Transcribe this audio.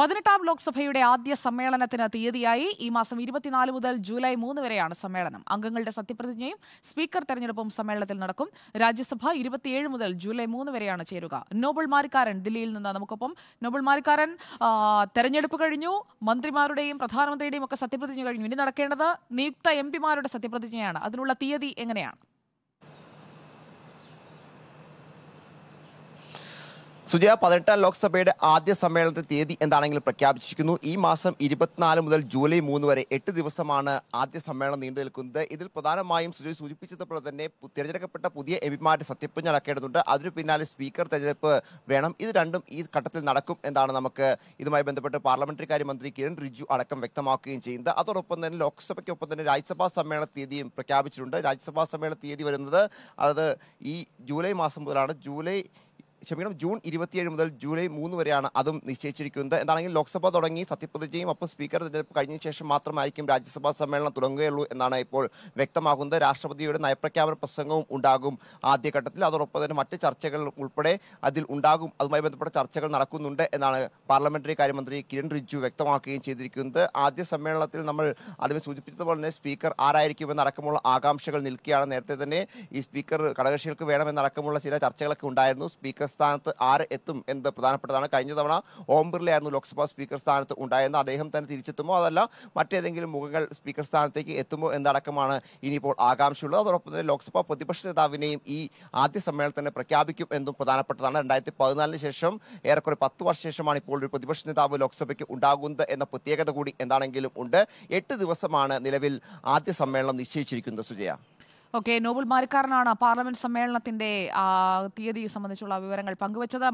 പതിനെട്ടാം ലോക്സഭയുടെ ആദ്യ സമ്മേളനത്തിന് തീയതിയായി ഈ മാസം ഇരുപത്തിനാല് മുതൽ ജൂലൈ മൂന്ന് വരെയാണ് സമ്മേളനം. അംഗങ്ങളുടെ സത്യപ്രതിജ്ഞയും സ്പീക്കർ തെരഞ്ഞെടുപ്പും സമ്മേളനത്തിൽ നടക്കും. രാജ്യസഭ ഇരുപത്തിയേഴ് മുതൽ ജൂലൈ മൂന്ന് വരെയാണ് ചേരുക. നോബൽ മാരിക്കാരൻ ദില്ലിയിൽ നിന്ന് നമുക്കൊപ്പം. നോബൽ മാരിക്കാരൻ തെരഞ്ഞെടുപ്പ് കഴിഞ്ഞു. മന്ത്രിമാരുടെയും പ്രധാനമന്ത്രിയുടെയും ഒക്കെ സത്യപ്രതിജ്ഞ കഴിഞ്ഞു. ഇനി നടക്കേണ്ടത് നിയുക്ത എം പിമാരുടെ സത്യപ്രതിജ്ഞയാണ്. അതിനുള്ള തീയതി എങ്ങനെയാണ്? സുജയ പതിനെട്ടാം ലോക്സഭയുടെ ആദ്യ സമ്മേളനത്തെ തീയതി എന്താണെങ്കിലും പ്രഖ്യാപിച്ചിരിക്കുന്നു. ഈ മാസം ഇരുപത്തിനാല് മുതൽ ജൂലൈ മൂന്ന് വരെ എട്ട് ദിവസമാണ് ആദ്യ സമ്മേളനം നീണ്ടു നിൽക്കുന്നത്. ഇതിൽ പ്രധാനമായും സുജയ് സൂചിപ്പിച്ചതുപോലെ തന്നെ തിരഞ്ഞെടുക്കപ്പെട്ട പുതിയ എം പിമാരുടെ സത്യപ്രജ്ഞ നടക്കേണ്ടതുണ്ട്. അതിനു പിന്നാലെ സ്പീക്കർ തെരഞ്ഞെടുപ്പ് വേണം. ഇത് രണ്ടും ഈ ഘട്ടത്തിൽ നടക്കും എന്നാണ് നമുക്ക് ഇതുമായി ബന്ധപ്പെട്ട് പാർലമെന്ററി കാര്യ മന്ത്രി കിരൺ റിജു അടക്കം വ്യക്തമാക്കുകയും ചെയ്യുന്നത്. അതോടൊപ്പം തന്നെ ലോക്സഭയ്ക്കൊപ്പം തന്നെ രാജ്യസഭാ സമ്മേളന തീയതിയും പ്രഖ്യാപിച്ചിട്ടുണ്ട്. രാജ്യസഭാ സമ്മേളന തീയതി വരുന്നത് അതായത് ഈ ജൂലൈ മാസം മുതലാണ്. ജൂലൈ ക്ഷമിക്കണം ജൂൺ ഇരുപത്തിയേഴ് മുതൽ ജൂലൈ മൂന്ന് വരെയാണ് അതും നിശ്ചയിച്ചിരിക്കുന്നത്. എന്താണെങ്കിൽ ലോക്സഭ തുടങ്ങി സത്യപ്രതിജ്ഞയും ഒപ്പം സ്പീക്കർ തെരഞ്ഞെടുപ്പ് കഴിഞ്ഞ ശേഷം മാത്രമായിരിക്കും രാജ്യസഭാ സമ്മേളനം തുടങ്ങുകയുള്ളൂ എന്നാണ് ഇപ്പോൾ വ്യക്തമാകുന്നത്. രാഷ്ട്രപതിയുടെ നയപ്രഖ്യാപന പ്രസംഗവും ഉണ്ടാകും ആദ്യഘട്ടത്തിൽ. അതോടൊപ്പം തന്നെ മറ്റ് ചർച്ചകൾ ഉൾപ്പെടെ അതിൽ ഉണ്ടാകും. അതുമായി ബന്ധപ്പെട്ട ചർച്ചകൾ നടക്കുന്നുണ്ട് എന്നാണ് പാർലമെന്ററി കാര്യമന്ത്രി കിരൺ റിജ്ജു വ്യക്തമാക്കുകയും ചെയ്തിരിക്കുന്നത്. ആദ്യ സമ്മേളനത്തിൽ നമ്മൾ ആദ്യമേ സൂചിപ്പിച്ചതുപോലെ തന്നെ സ്പീക്കർ ആരായിരിക്കുമെന്നടക്കമുള്ള ആകാംക്ഷകൾ നിൽക്കുകയാണ്. നേരത്തെ തന്നെ ഈ സ്പീക്കർ ഘടകകക്ഷികൾക്ക് വേണമെന്നടക്കമുള്ള ചില ചർച്ചകളൊക്കെ ഉണ്ടായിരുന്നു. സ്പീക്കർ സ്ഥാനത്ത് ആര് എത്തും എന്നത് പ്രധാനപ്പെട്ടതാണ്. കഴിഞ്ഞ തവണ ഓം ബിർളയായിരുന്നു ലോക്സഭാ സ്പീക്കർ സ്ഥാനത്ത് ഉണ്ടായെന്ന് അദ്ദേഹം തന്നെ തിരിച്ചെത്തുമോ അതല്ല മറ്റേതെങ്കിലും മുഖങ്ങൾ സ്പീക്കർ സ്ഥാനത്തേക്ക് എത്തുമോ എന്നടക്കമാണ് ഇനിയിപ്പോൾ ആകാംക്ഷയുള്ളത്. അതോടൊപ്പം തന്നെ ലോക്സഭാ പ്രതിപക്ഷ നേതാവിനെയും ഈ ആദ്യ സമ്മേളനത്തിൽ തന്നെ പ്രഖ്യാപിക്കും എന്നും പ്രധാനപ്പെട്ടതാണ്. രണ്ടായിരത്തി പതിനാലിന് ശേഷം ഏറെക്കുറെ പത്ത് വർഷ ശേഷമാണ് ഇപ്പോൾ ഒരു പ്രതിപക്ഷ നേതാവ് ലോക്സഭയ്ക്ക് ഉണ്ടാകുന്നത് എന്ന പ്രത്യേകത കൂടി എന്താണെങ്കിലും ഉണ്ട്. എട്ട് ദിവസമാണ് നിലവിൽ ആദ്യ സമ്മേളനം നിശ്ചയിച്ചിരിക്കുന്നത് സുജയ. ഓക്കെ നോബൽ മാരിക്കാരനാണ് പാർലമെന്റ് സമ്മേളനത്തിന്റെ തീയതി സംബന്ധിച്ചുള്ള വിവരങ്ങൾ പങ്കുവച്ചത്.